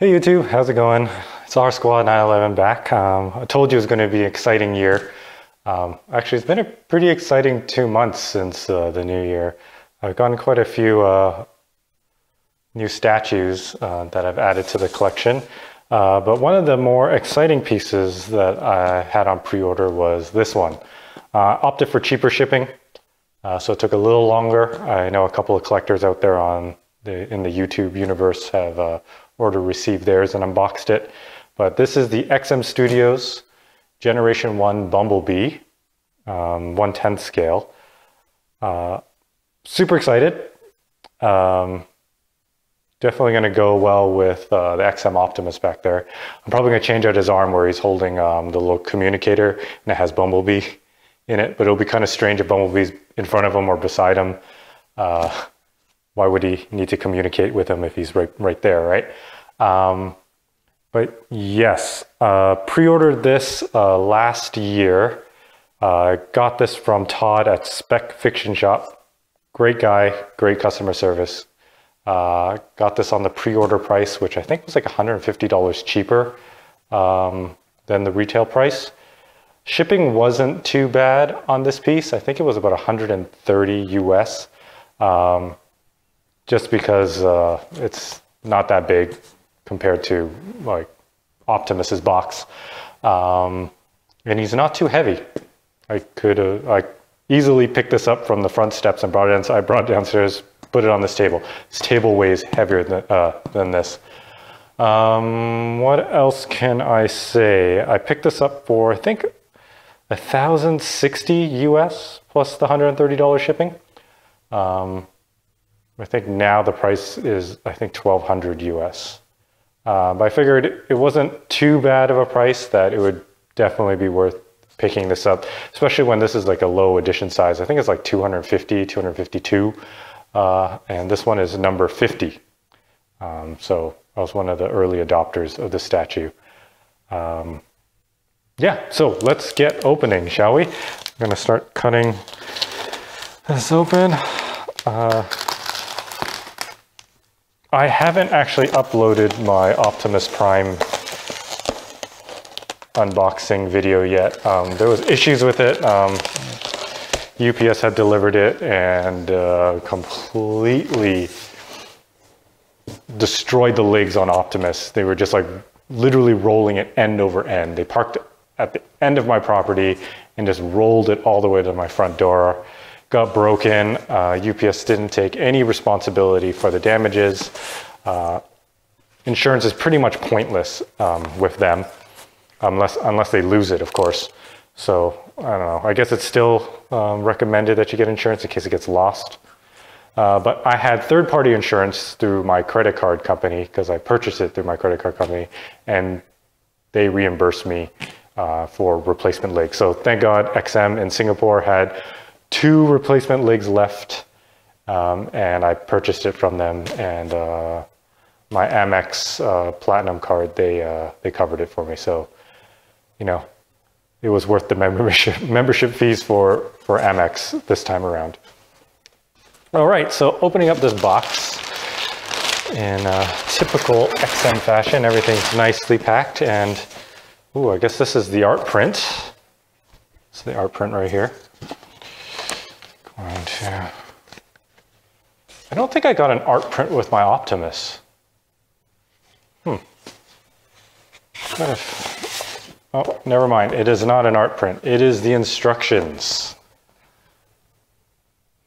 Hey YouTube, how's it going? It's R Squad 911 back. Um, I told you it was going to be an exciting year. Um, actually, it's been a pretty exciting two months since uh, the new year. I've gotten quite a few uh, new statues uh, that I've added to the collection. Uh, but one of the more exciting pieces that I had on pre-order was this one. Uh, opted for cheaper shipping, uh, so it took a little longer. I know a couple of collectors out there on the, in the YouTube universe have uh, ordered received theirs and unboxed it. But this is the XM Studios Generation 1 Bumblebee, um, 110th scale. Uh, super excited. Um, definitely going to go well with uh, the XM Optimus back there. I'm probably going to change out his arm where he's holding um, the little communicator and it has Bumblebee in it, but it'll be kind of strange if Bumblebee's in front of him or beside him. Uh, why would he need to communicate with him if he's right, right there, right? Um, but yes, uh, pre-ordered this uh, last year. Uh, got this from Todd at Spec Fiction Shop. Great guy, great customer service. Uh, got this on the pre-order price, which I think was like $150 cheaper um, than the retail price. Shipping wasn't too bad on this piece. I think it was about 130 US, um, just because uh, it's not that big compared to like Optimus's box. Um, and he's not too heavy. I could uh, I easily picked this up from the front steps and brought it inside. I brought it downstairs, put it on this table. This table weighs heavier than, uh, than this. Um, what else can I say? I picked this up for, I think, 1060 US plus the $130 shipping. Um, I think now the price is, I think, 1200 US. Uh, but I figured it wasn't too bad of a price that it would definitely be worth picking this up, especially when this is like a low edition size. I think it's like 250, 252. Uh, and this one is number 50. Um, so I was one of the early adopters of the statue. Um, yeah, so let's get opening, shall we? I'm gonna start cutting this open. Uh, I haven't actually uploaded my Optimus Prime unboxing video yet. Um, there was issues with it. Um, UPS had delivered it and uh, completely destroyed the legs on Optimus. They were just like literally rolling it end over end. They parked at the end of my property and just rolled it all the way to my front door. Got broken. Uh, UPS didn't take any responsibility for the damages. Uh, insurance is pretty much pointless um, with them, unless unless they lose it, of course. So I don't know. I guess it's still um, recommended that you get insurance in case it gets lost. Uh, but I had third-party insurance through my credit card company because I purchased it through my credit card company, and they reimbursed me uh, for replacement legs. So thank God XM in Singapore had two replacement legs left, um, and I purchased it from them. And uh, my Amex uh, Platinum card, they uh, they covered it for me. So, you know, it was worth the membership membership fees for for Amex this time around. All right, so opening up this box in typical XM fashion, everything's nicely packed and ooh, I guess this is the art print. It's the art print right here. Going to, I don't think I got an art print with my Optimus. Hmm. Oh, never mind. It is not an art print. It is the instructions.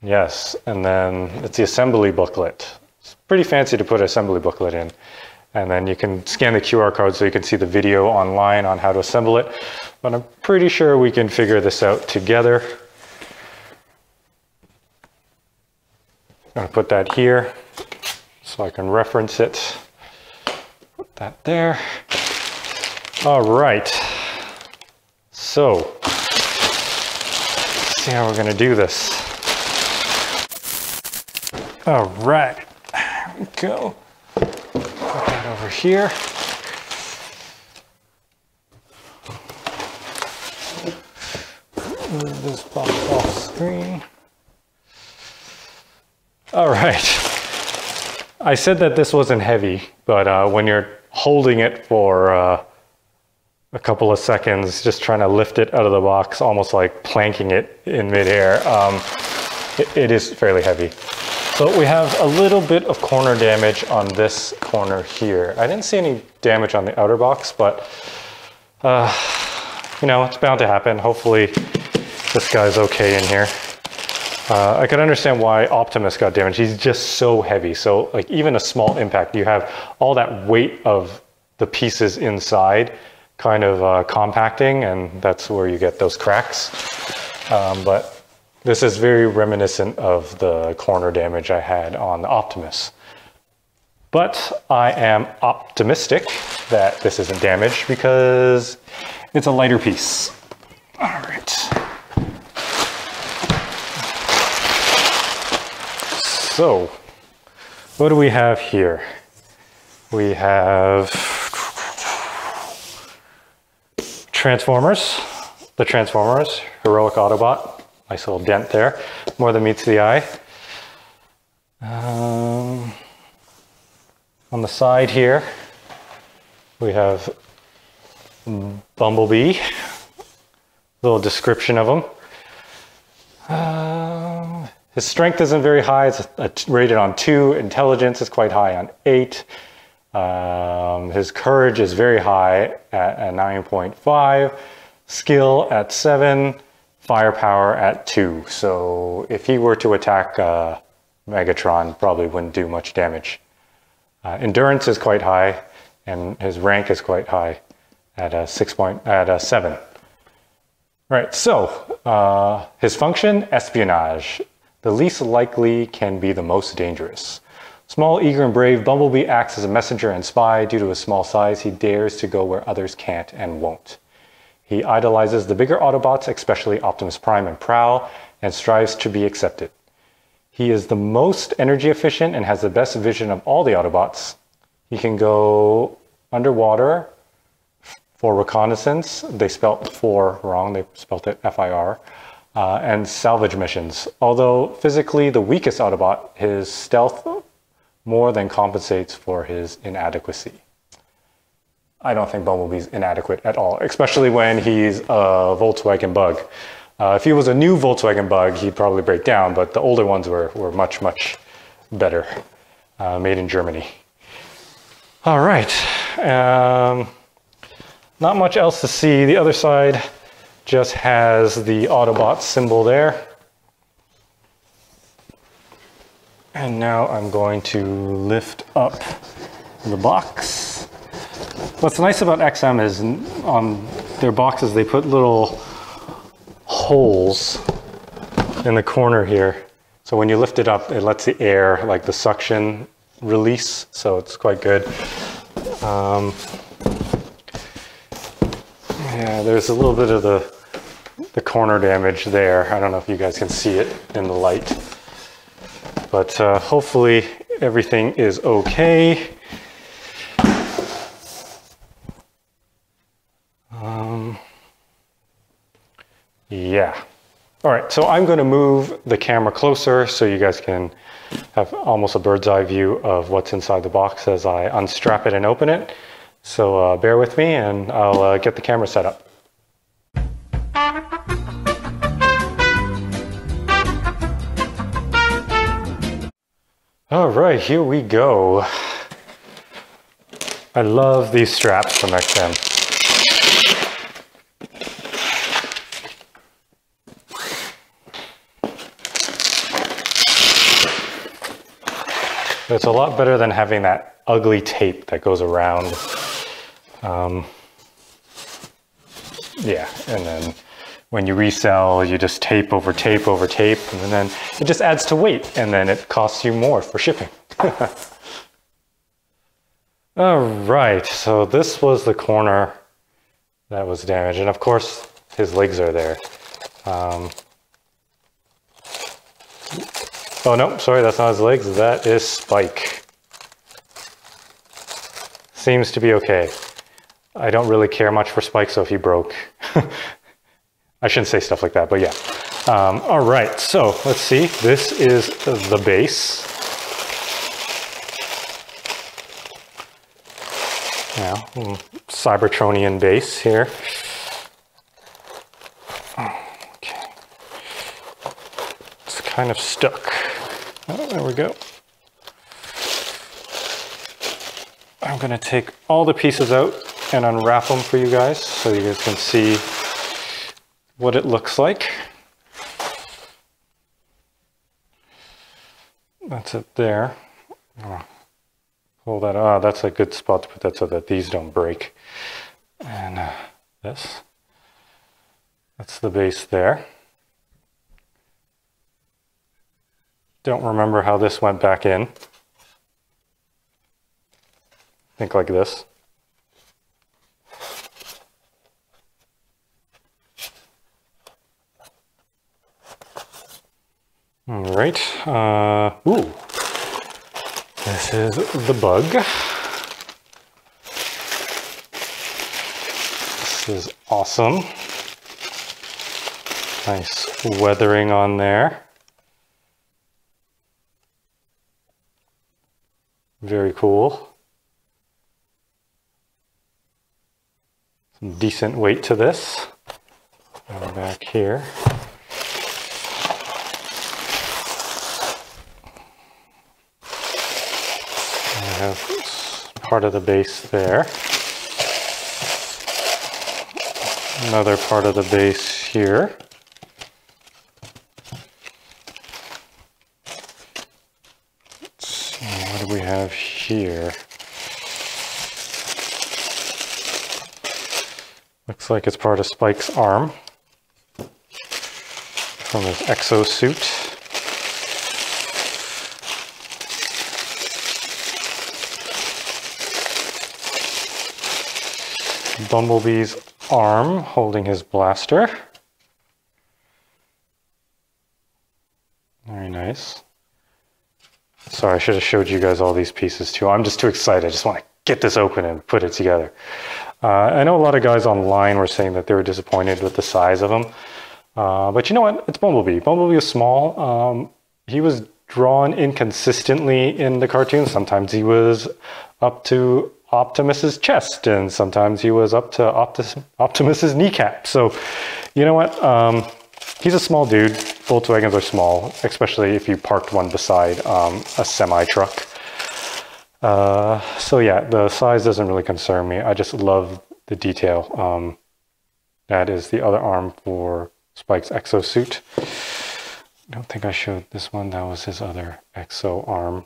Yes, and then it's the assembly booklet. It's pretty fancy to put assembly booklet in. And then you can scan the QR code so you can see the video online on how to assemble it. But I'm pretty sure we can figure this out together. I'm gonna put that here so I can reference it. Put that there. All right. So, see how we're gonna do this. All right, there we go. Put that over here. Move this box off screen. All right. I said that this wasn't heavy, but uh, when you're holding it for uh, a couple of seconds, just trying to lift it out of the box, almost like planking it in midair. Um, it, it is fairly heavy. So we have a little bit of corner damage on this corner here. I didn't see any damage on the outer box, but uh, you know, it's bound to happen. Hopefully this guy's okay in here. Uh, I could understand why Optimus got damaged. He's just so heavy. So like even a small impact, you have all that weight of the pieces inside kind of uh, compacting and that's where you get those cracks. Um, but this is very reminiscent of the corner damage I had on the Optimus. But I am optimistic that this isn't damaged because it's a lighter piece. All right. So, what do we have here? We have Transformers, the Transformers, Heroic Autobot, nice little dent there, more than meets the eye. Um, on the side here, we have Bumblebee, little description of him. His strength isn't very high, it's rated on two, intelligence is quite high on eight. Um, his courage is very high at, at 9.5, skill at seven, firepower at two. So if he were to attack uh, Megatron, probably wouldn't do much damage. Uh, endurance is quite high, and his rank is quite high at a six point at a seven. Right. So uh, his function: espionage. The least likely can be the most dangerous. Small, eager, and brave, Bumblebee acts as a messenger and spy. Due to his small size, he dares to go where others can't and won't. He idolizes the bigger Autobots, especially Optimus Prime and Prowl, and strives to be accepted. He is the most energy efficient and has the best vision of all the Autobots. He can go underwater for reconnaissance. They spelt for wrong, they spelt it F-I-R. Uh, and salvage missions. Although physically the weakest Autobot, his stealth more than compensates for his inadequacy. I don't think Bumblebee's inadequate at all, especially when he's a Volkswagen bug. Uh, if he was a new Volkswagen bug, he'd probably break down, but the older ones were, were much, much better, uh, made in Germany. All right, um, not much else to see. The other side just has the Autobot symbol there. And now I'm going to lift up the box. What's nice about XM is on their boxes, they put little holes in the corner here. So when you lift it up, it lets the air, like the suction, release. So it's quite good. Um, yeah, there's a little bit of the, the corner damage there. I don't know if you guys can see it in the light. But uh, hopefully everything is okay. Um, yeah. All right, so I'm gonna move the camera closer so you guys can have almost a bird's eye view of what's inside the box as I unstrap it and open it. So uh, bear with me and I'll uh, get the camera set up. All right, here we go. I love these straps from XM. It's a lot better than having that ugly tape that goes around. Um, yeah, and then when you resell, you just tape over tape over tape, and then it just adds to weight, and then it costs you more for shipping. All right, so this was the corner that was damaged, and of course, his legs are there. Um, oh no, sorry, that's not his legs, that is Spike. Seems to be okay. I don't really care much for Spike, so if he broke, I shouldn't say stuff like that, but yeah. Um, all right, so let's see. This is the base. you know, Cybertronian base here. Okay. It's kind of stuck. Oh, there we go. I'm gonna take all the pieces out and unwrap them for you guys so you guys can see what it looks like. That's it there. Oh, pull that, ah, that's a good spot to put that so that these don't break. And uh, this, that's the base there. Don't remember how this went back in. Think like this. All right. Uh, ooh. This is the bug. This is awesome. Nice weathering on there. Very cool. Some decent weight to this. And back here. Have part of the base there. Another part of the base here. Let's see, what do we have here? Looks like it's part of Spike's arm from his exosuit. Bumblebee's arm holding his blaster. Very nice. Sorry, I should have showed you guys all these pieces too. I'm just too excited. I just want to get this open and put it together. Uh, I know a lot of guys online were saying that they were disappointed with the size of them. Uh, but you know what? It's Bumblebee. Bumblebee is small. Um, he was drawn inconsistently in the cartoon. Sometimes he was up to Optimus's chest, and sometimes he was up to Optus, Optimus's kneecap. So, you know what? Um, he's a small dude. Volkswagens are small, especially if you parked one beside um, a semi truck. Uh, so yeah, the size doesn't really concern me. I just love the detail. Um, that is the other arm for Spike's exosuit. I don't think I showed this one. That was his other exo arm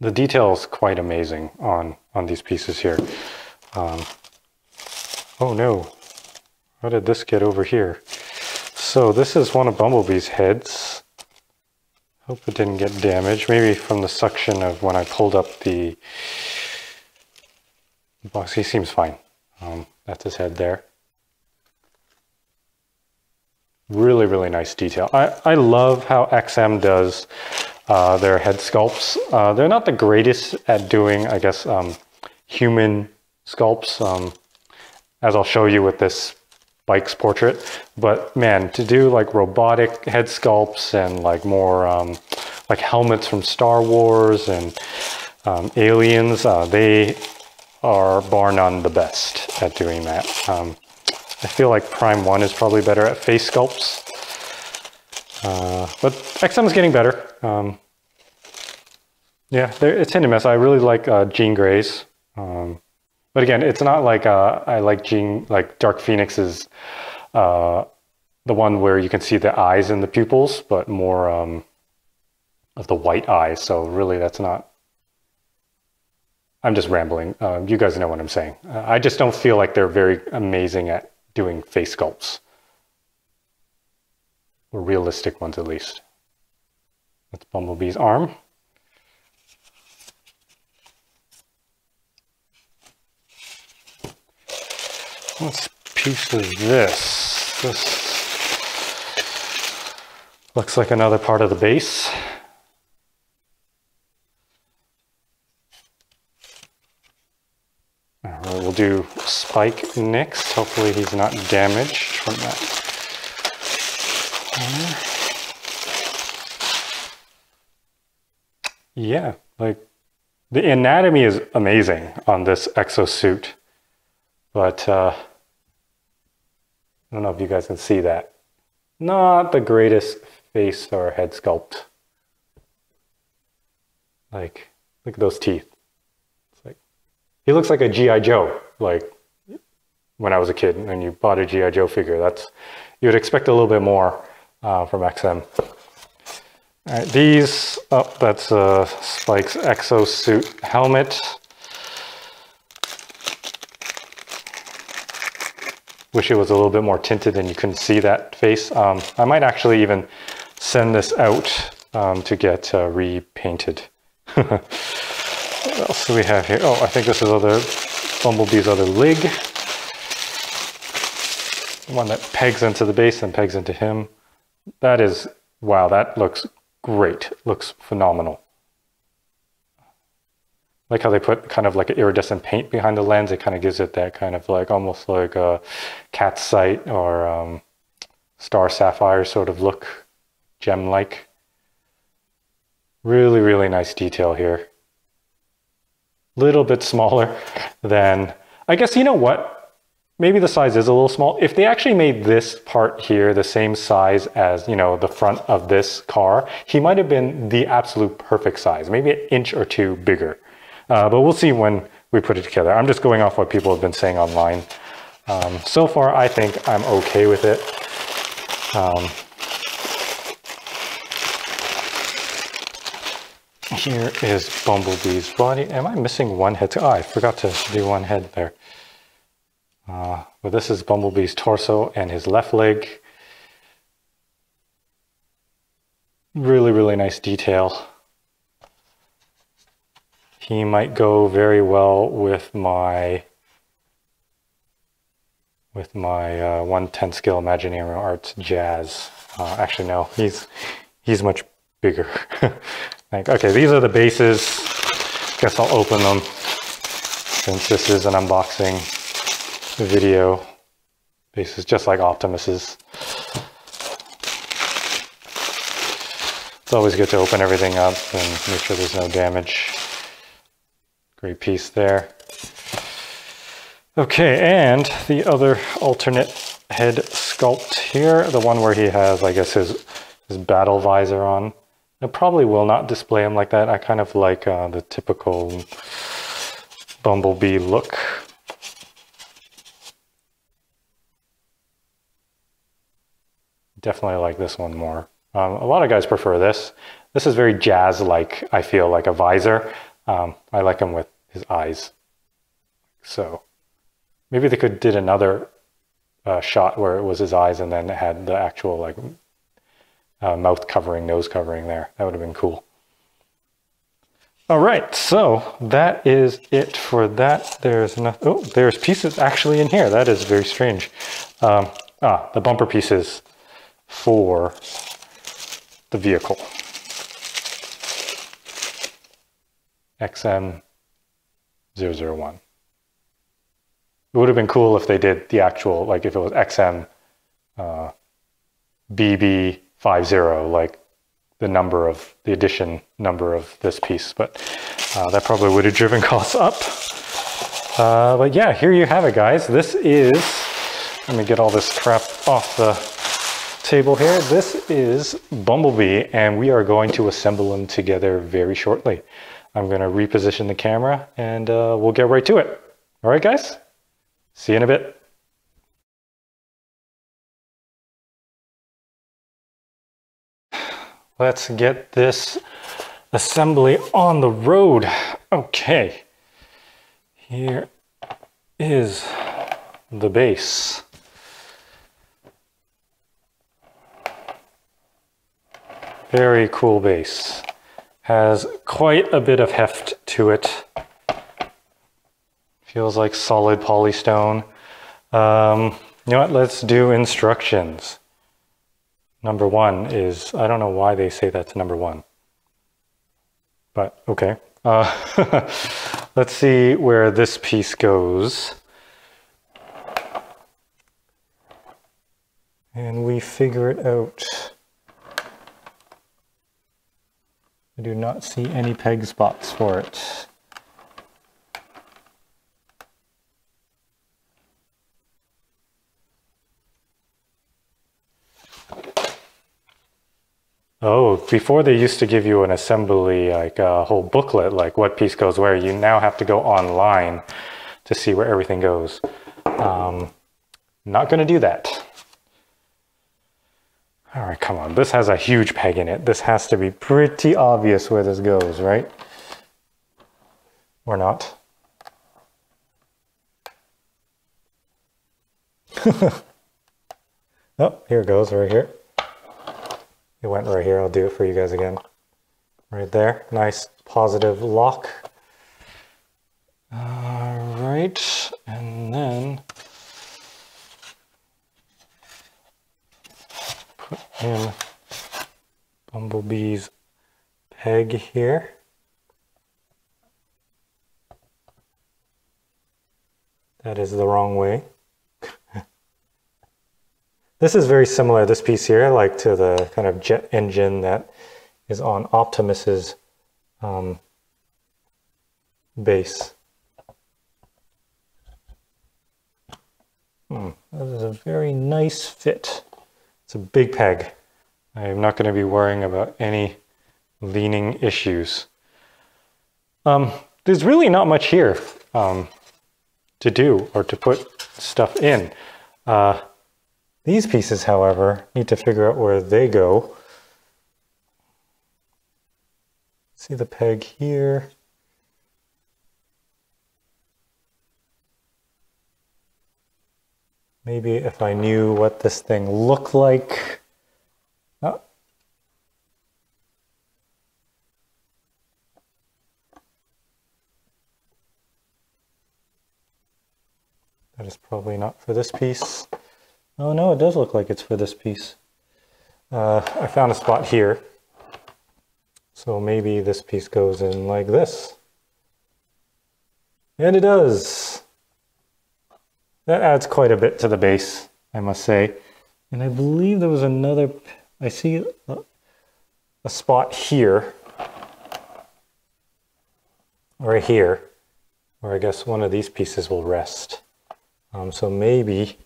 the detail is quite amazing on, on these pieces here. Um, oh no, how did this get over here? So this is one of Bumblebee's heads. Hope it didn't get damaged. Maybe from the suction of when I pulled up the box. He seems fine. Um, that's his head there. Really, really nice detail. I, I love how XM does uh, their head sculpts. Uh, they're not the greatest at doing, I guess, um, human sculpts, um, as I'll show you with this Spike's portrait. But man, to do like robotic head sculpts and like more um, like helmets from Star Wars and um, aliens, uh, they are bar none the best at doing that. Um, I feel like Prime 1 is probably better at face sculpts. Uh, but XM is getting better. Um, yeah, it's hit and miss. I really like uh, Jean Grey's. Um, but again, it's not like uh, I like Jean, like Dark Phoenix's, uh, the one where you can see the eyes and the pupils, but more um, of the white eyes. So really, that's not. I'm just rambling. Um, you guys know what I'm saying. Uh, I just don't feel like they're very amazing at doing face sculpts, or realistic ones at least. That's Bumblebee's arm. Let's piece of this. This looks like another part of the base. We'll do Spike next. Hopefully he's not damaged from that. Yeah, like the anatomy is amazing on this exosuit, but uh, I don't know if you guys can see that. Not the greatest face or head sculpt. Like, look at those teeth. It's like, he looks like a G.I. Joe, like when I was a kid and you bought a G.I. Joe figure. That's, you would expect a little bit more uh, from XM. All right, these, oh, that's uh, Spike's exosuit helmet. Wish it was a little bit more tinted and you couldn't see that face. Um, I might actually even send this out um, to get uh, repainted. what else do we have here? Oh, I think this is other Bumblebee's other leg. One that pegs into the base and pegs into him. That is, wow, that looks great, looks phenomenal. Like how they put kind of like an iridescent paint behind the lens, it kind of gives it that kind of like almost like a Cat's-Sight or um, star sapphire sort of look, gem-like. Really, really nice detail here. A little bit smaller than, I guess, you know what? Maybe the size is a little small. If they actually made this part here the same size as, you know, the front of this car, he might have been the absolute perfect size, maybe an inch or two bigger. Uh, but we'll see when we put it together. I'm just going off what people have been saying online. Um, so far, I think I'm okay with it. Um, here is Bumblebee's body. Am I missing one head? Oh, I forgot to do one head there. Uh, but this is Bumblebee's torso and his left leg. Really, really nice detail. He might go very well with my with my uh, 110 scale Imaginarium Arts Jazz. Uh, actually, no, he's he's much bigger. like, okay, these are the bases. Guess I'll open them since this is an unboxing video basis, just like Optimus's. It's always good to open everything up and make sure there's no damage. Great piece there. Okay, and the other alternate head sculpt here, the one where he has, I guess, his, his battle visor on. I probably will not display him like that. I kind of like uh, the typical Bumblebee look. Definitely like this one more. Um, a lot of guys prefer this. This is very jazz-like, I feel, like a visor. Um, I like him with his eyes. So maybe they could did another uh, shot where it was his eyes and then it had the actual like uh, mouth covering, nose covering there. That would have been cool. All right, so that is it for that. There's enough. Oh, there's pieces actually in here. That is very strange. Um, ah, the bumper pieces for the vehicle. XM001. It would have been cool if they did the actual, like if it was XM uh, BB50, like the number of, the edition number of this piece, but uh, that probably would have driven costs up. Uh, but yeah, here you have it, guys. This is, let me get all this crap off the table here. This is Bumblebee and we are going to assemble them together very shortly. I'm going to reposition the camera and uh, we'll get right to it. All right, guys? See you in a bit. Let's get this assembly on the road. Okay. Here is the base. Very cool base. Has quite a bit of heft to it. Feels like solid polystone. Um, you know what, let's do instructions. Number one is, I don't know why they say that's number one. But okay. Uh, let's see where this piece goes. And we figure it out. I do not see any peg spots for it. Oh, before they used to give you an assembly, like a whole booklet, like what piece goes where. You now have to go online to see where everything goes. Um, not going to do that. All right, come on. This has a huge peg in it. This has to be pretty obvious where this goes, right? Or not? oh, here it goes, right here. It went right here. I'll do it for you guys again. Right there. Nice positive lock. All right. And then in Bumblebee's peg here. That is the wrong way. This is very similar, this piece here, like to the kind of jet engine that is on Optimus's um, base. Hmm, that is a very nice fit. It's a big peg. I'm not going to be worrying about any leaning issues. Um, there's really not much here um, to do or to put stuff in. Uh, these pieces, however, need to figure out where they go. See the peg here. Maybe if I knew what this thing looked like. Oh. That is probably not for this piece. Oh no, it does look like it's for this piece. Uh, I found a spot here. So maybe this piece goes in like this. And it does. That adds quite a bit to the base, I must say. And I believe there was another, I see a, a spot here, right here, where I guess one of these pieces will rest. Um, so maybe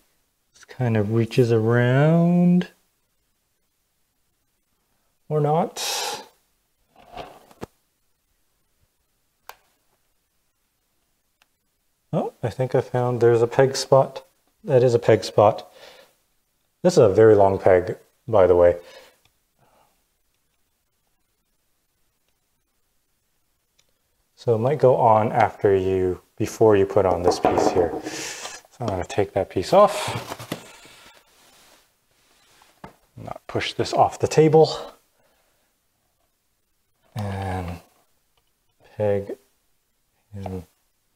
this kind of reaches around or not. Oh, I think I found there's a peg spot. That is a peg spot. This is a very long peg, by the way. So it might go on after you, before you put on this piece here. So I'm to take that piece off not push this off the table and peg him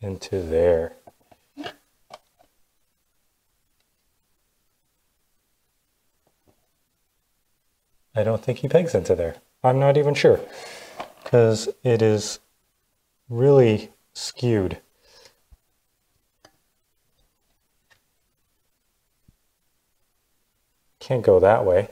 into there. I don't think he pegs into there. I'm not even sure because it is really skewed. Can't go that way.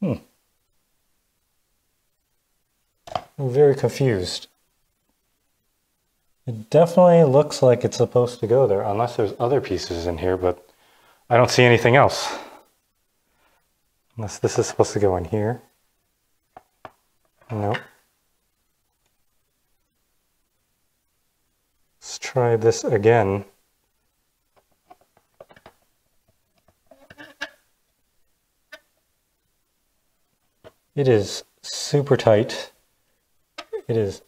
Hmm. I'm very confused. It definitely looks like it's supposed to go there, unless there's other pieces in here, but I don't see anything else. Unless this is supposed to go in here. No. Let's try this again. It is super tight. It is,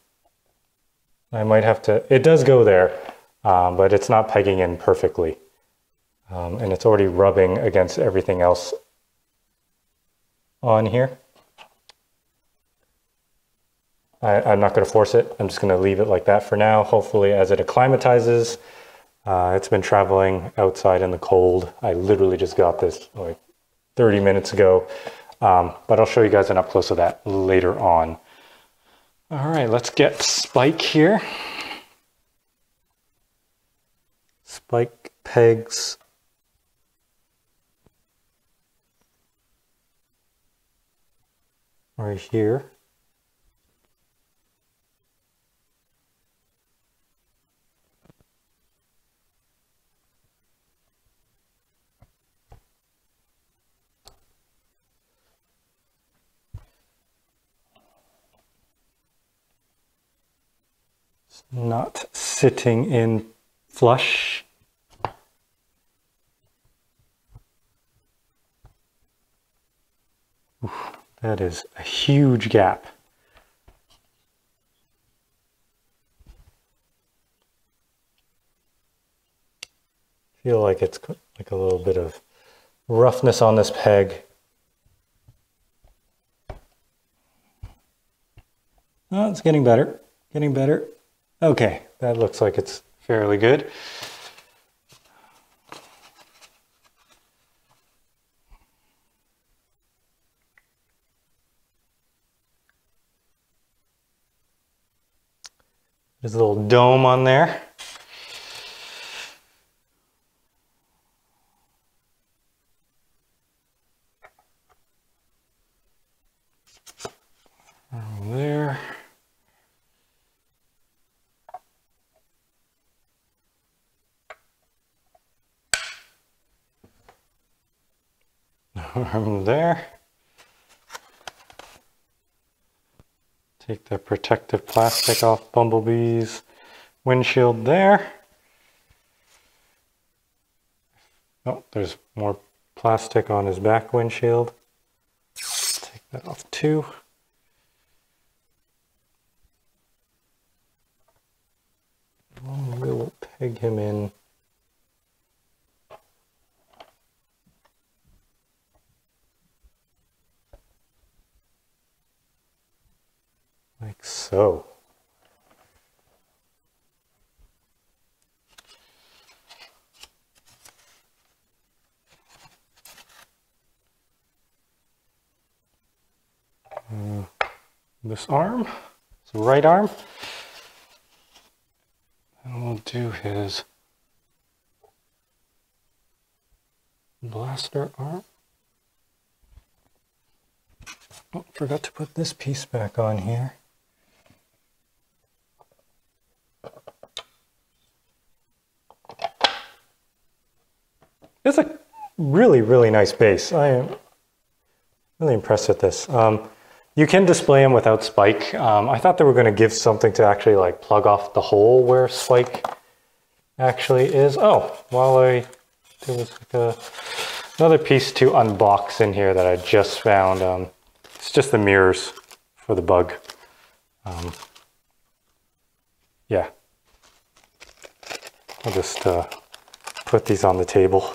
I might have to, it does go there, um, but it's not pegging in perfectly. Um, and it's already rubbing against everything else on here. I, am not going to force it. I'm just going to leave it like that for now. Hopefully as it acclimatizes, uh, it's been traveling outside in the cold. I literally just got this like 30 minutes ago, um, but I'll show you guys an up close of that later on. All right, let's get Spike here. Spike pegs right here. Not sitting in flush. Oof, that is a huge gap. feel like it's like a little bit of roughness on this peg. Oh, it's getting better, getting better. Okay, that looks like it's fairly good. There's a little dome on there. Arm there. Take the protective plastic off Bumblebee's windshield there. Oh, there's more plastic on his back windshield. Take that off too. We'll peg him in. Like so. Uh, this arm, it's right arm. And we'll do his blaster arm. Oh, forgot to put this piece back on here. It's a really, really nice base. I am really impressed with this. Um, you can display them without Spike. Um, I thought they were going to give something to actually like plug off the hole where Spike actually is. Oh, while I, there was like a, another piece to unbox in here that I just found. Um, it's just the mirrors for the bug. Um, yeah. I'll just uh, put these on the table.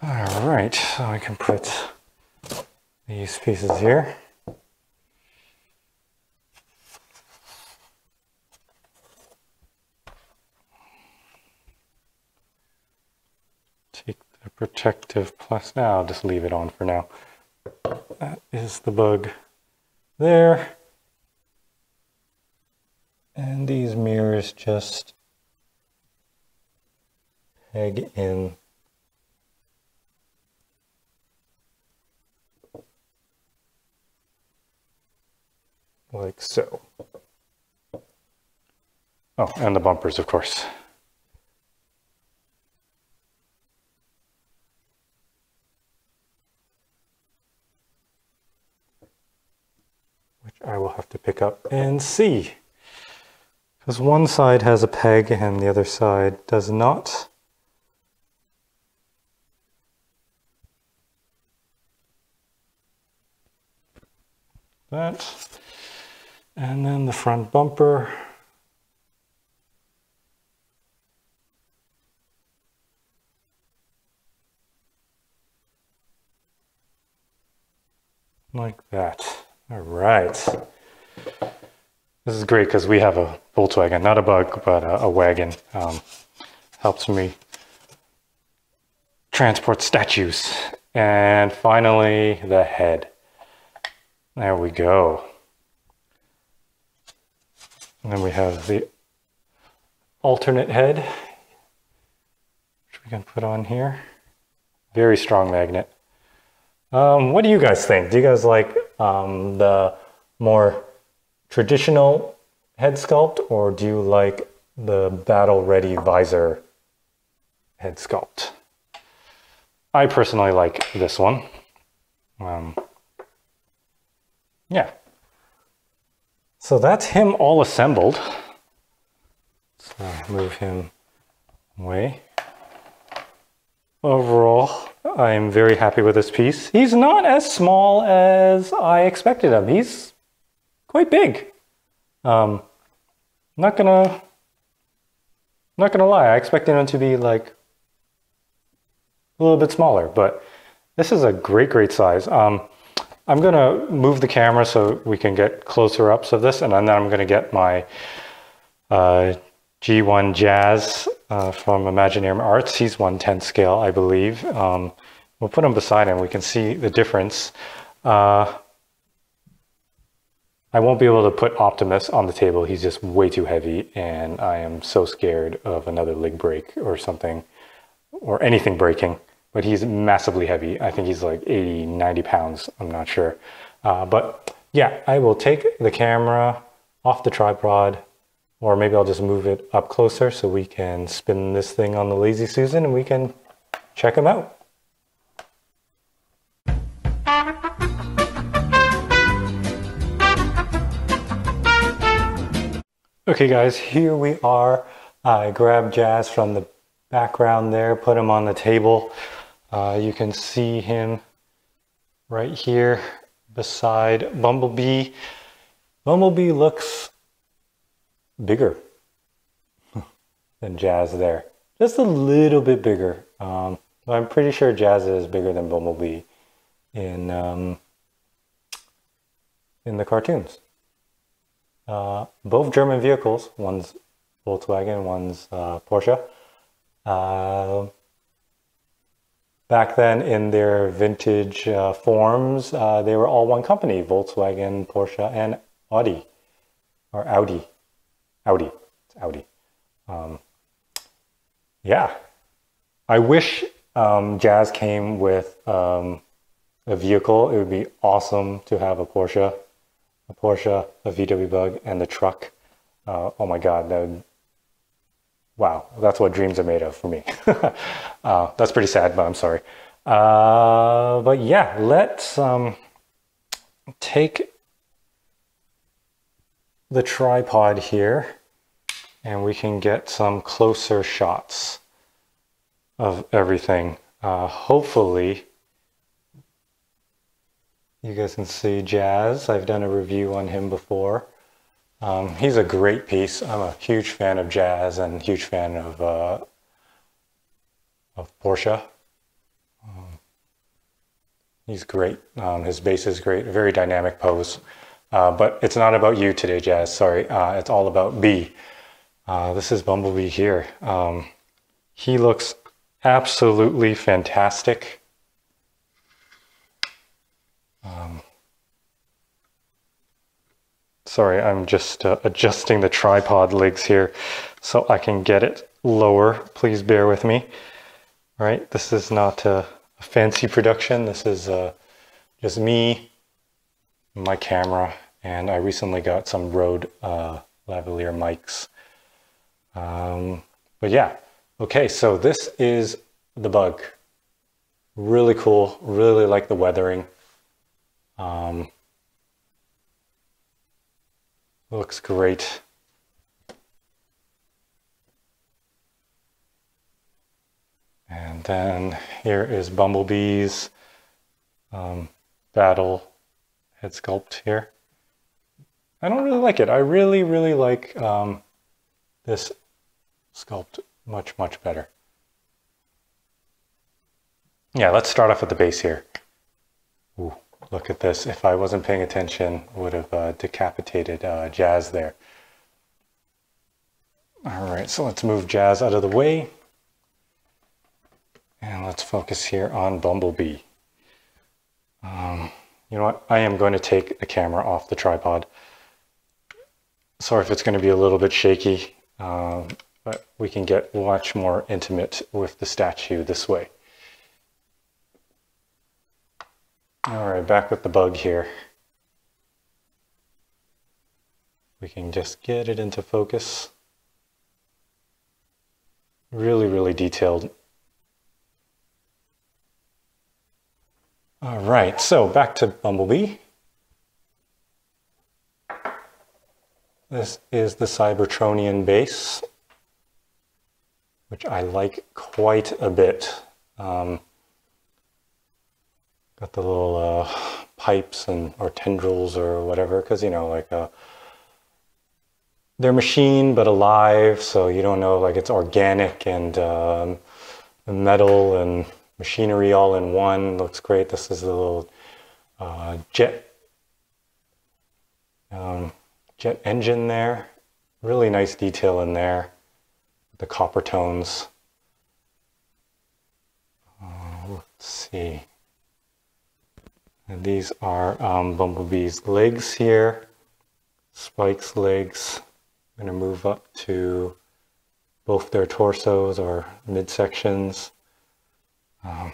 All right, so I can put these pieces here. Take the protective plus, now just leave it on for now. That is the bug there. And these mirrors just peg in like so. Oh, and the bumpers, of course. Which I will have to pick up and see. Because one side has a peg and the other side does not. That. And then the front bumper. Like that. All right. This is great because we have a Volkswagen, not a bug, but a, a wagon. Um, helps me transport statues. And finally, the head. There we go. And then we have the alternate head, which we can put on here. Very strong magnet. Um, what do you guys think? Do you guys like um, the more traditional head sculpt or do you like the battle ready visor head sculpt? I personally like this one. Um, yeah, So that's him all assembled. So move him away. Overall, I am very happy with this piece. He's not as small as I expected him. He's quite big. Um, not gonna, not gonna lie. I expected him to be like a little bit smaller, but this is a great, great size. Um, I'm gonna move the camera so we can get closer ups of this, and then I'm gonna get my uh, G1 Jazz uh, from Imaginarium Arts. He's 110 scale, I believe. Um, we'll put him beside him. We can see the difference. Uh, I won't be able to put Optimus on the table. He's just way too heavy, and I am so scared of another leg break or something, or anything breaking but he's massively heavy. I think he's like 80, 90 pounds. I'm not sure. Uh, but yeah, I will take the camera off the tripod or maybe I'll just move it up closer so we can spin this thing on the Lazy Susan and we can check him out. Okay guys, here we are. I grabbed Jazz from the background there, put him on the table. Uh, you can see him right here beside Bumblebee. Bumblebee looks bigger than Jazz there. Just a little bit bigger. Um, I'm pretty sure Jazz is bigger than Bumblebee in um, in the cartoons. Uh, both German vehicles, one's Volkswagen, one's uh, Porsche. Uh, back then in their vintage uh, forms, uh, they were all one company, Volkswagen, Porsche, and Audi, or Audi. Audi, it's Audi. Um, yeah, I wish um, Jazz came with um, a vehicle. It would be awesome to have a Porsche, a Porsche, a VW Bug, and the truck. Uh, oh my God, that would wow, that's what dreams are made of for me. uh, that's pretty sad, but I'm sorry. Uh, but yeah, let's um, take the tripod here and we can get some closer shots of everything. Uh, hopefully, you guys can see Jazz. I've done a review on him before. Um, he's a great piece. I'm a huge fan of jazz and huge fan of uh, of Porsche. Um, he's great. Um, his base is great. Very dynamic pose. Uh, but it's not about you today, Jazz. Sorry. Uh, it's all about B. Uh, this is Bumblebee here. Um, he looks absolutely fantastic. Um, Sorry, I'm just uh, adjusting the tripod legs here so I can get it lower. Please bear with me. All right, this is not a, a fancy production. This is uh, just me, my camera, and I recently got some Rode uh, lavalier mics. Um, but yeah, okay, so this is the bug. Really cool, really like the weathering. Um, Looks great. And then here is Bumblebee's um, battle head sculpt here. I don't really like it. I really, really like um, this sculpt much, much better. Yeah, let's start off with the base here. Ooh. Look at this. If I wasn't paying attention, would have uh, decapitated uh, Jazz there. All right, so let's move Jazz out of the way. And let's focus here on Bumblebee. Um, you know what? I am going to take the camera off the tripod. Sorry if it's going to be a little bit shaky, um, but we can get much more intimate with the statue this way. All right, back with the bug here. We can just get it into focus. Really, really detailed. All right, so back to Bumblebee. this is the Cybertronian base, which I like quite a bit. Um, got the little uh, pipes and or tendrils or whatever, because you know, like uh, they're machine but alive, so you don't know like it's organic and um, metal and machinery all in one. Looks great. This is a little uh, jet um, jet engine there. Really nice detail in there. The copper tones. Uh, let's see. And these are um, Bumblebee's legs here. Spike's legs. I'm going to move up to both their torsos or midsections. Um,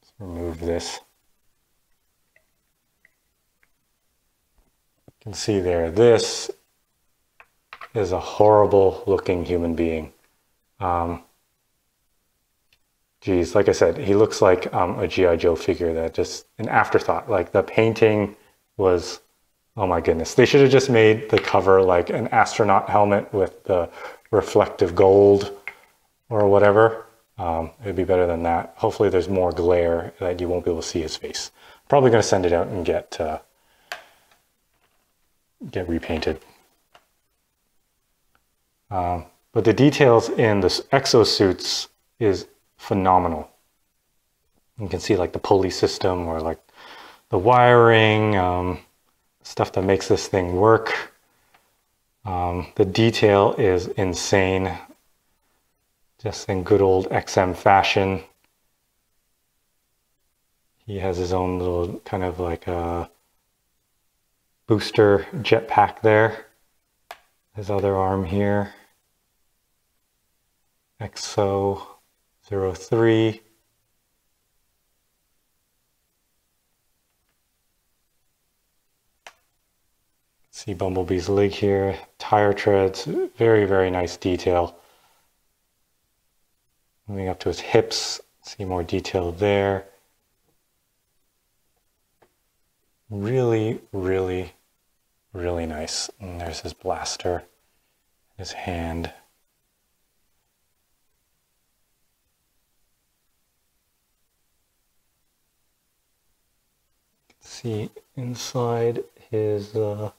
let's remove this. You can see there, this is a horrible looking human being. Um, geez, like I said, he looks like um, a G.I. Joe figure that just an afterthought. Like the painting was, oh my goodness. They should have just made the cover like an astronaut helmet with the reflective gold or whatever. Um, it'd be better than that. Hopefully there's more glare that you won't be able to see his face. Probably going to send it out and get uh, get repainted. Um, but the details in the exosuits is phenomenal. You can see like the pulley system or like the wiring, um, stuff that makes this thing work. Um, the detail is insane just in good old XM fashion. He has his own little kind of like a booster jetpack there. His other arm here. XO 03. See Bumblebee's leg here, tire treads, very, very nice detail. Moving up to his hips, see more detail there. Really, really, really nice. And there's his blaster, his hand. See inside his uh,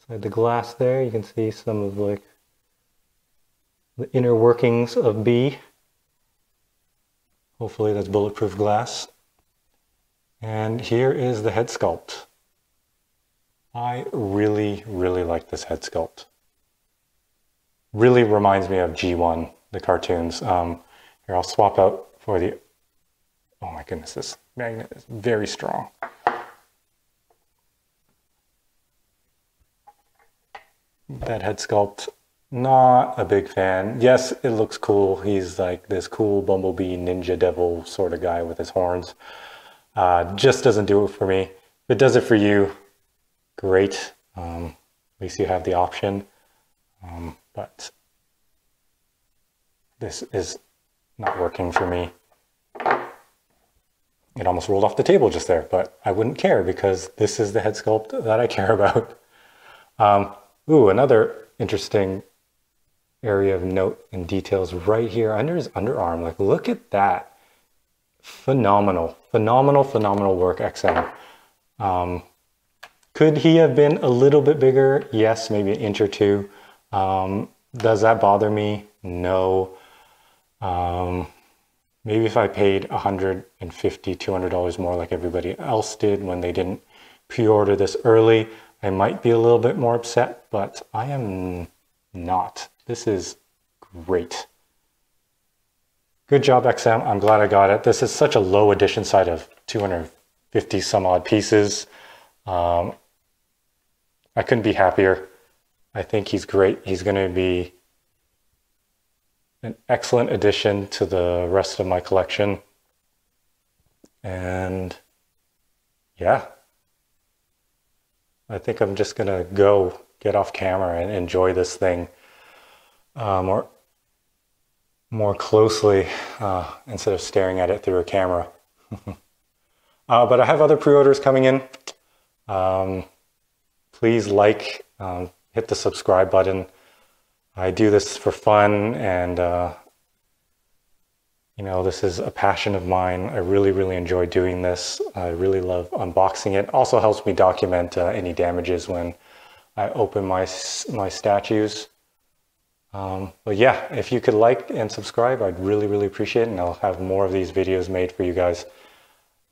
inside the glass there, you can see some of like the inner workings of B. Hopefully that's bulletproof glass. And here is the head sculpt. I really, really like this head sculpt. Really reminds me of G1, the cartoons. Um, here, I'll swap out for the, oh my goodness, this magnet is very strong. That head sculpt not a big fan. Yes, it looks cool. He's like this cool bumblebee ninja devil sort of guy with his horns. Uh, just doesn't do it for me. If it does it for you, great. Um, at least you have the option. Um, but this is not working for me. It almost rolled off the table just there, but I wouldn't care because this is the head sculpt that I care about. Um, ooh, another interesting area of note and details right here under his underarm. Like, look at that. Phenomenal, phenomenal, phenomenal work, XM. Um, could he have been a little bit bigger? Yes, maybe an inch or two. Um, does that bother me? No. Um, maybe if I paid $150, $200 more like everybody else did when they didn't pre-order this early, I might be a little bit more upset, but I am not. This is great. Good job, XM. I'm glad I got it. This is such a low edition side of 250 some odd pieces. Um, I couldn't be happier. I think he's great. He's going to be an excellent addition to the rest of my collection. And yeah, I think I'm just to go get off camera and enjoy this thing uh, more more closely uh, instead of staring at it through a camera. uh, but I have other pre-orders coming in. Um, please like, um, hit the subscribe button. I do this for fun and, uh, you know, this is a passion of mine. I really, really enjoy doing this. I really love unboxing it. Also helps me document uh, any damages when I open my, my statues. Um, but yeah, if you could like and subscribe, I'd really, really appreciate it. And I'll have more of these videos made for you guys.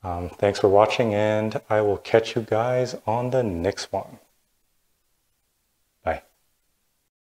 Um, thanks for watching and I will catch you guys on the next one.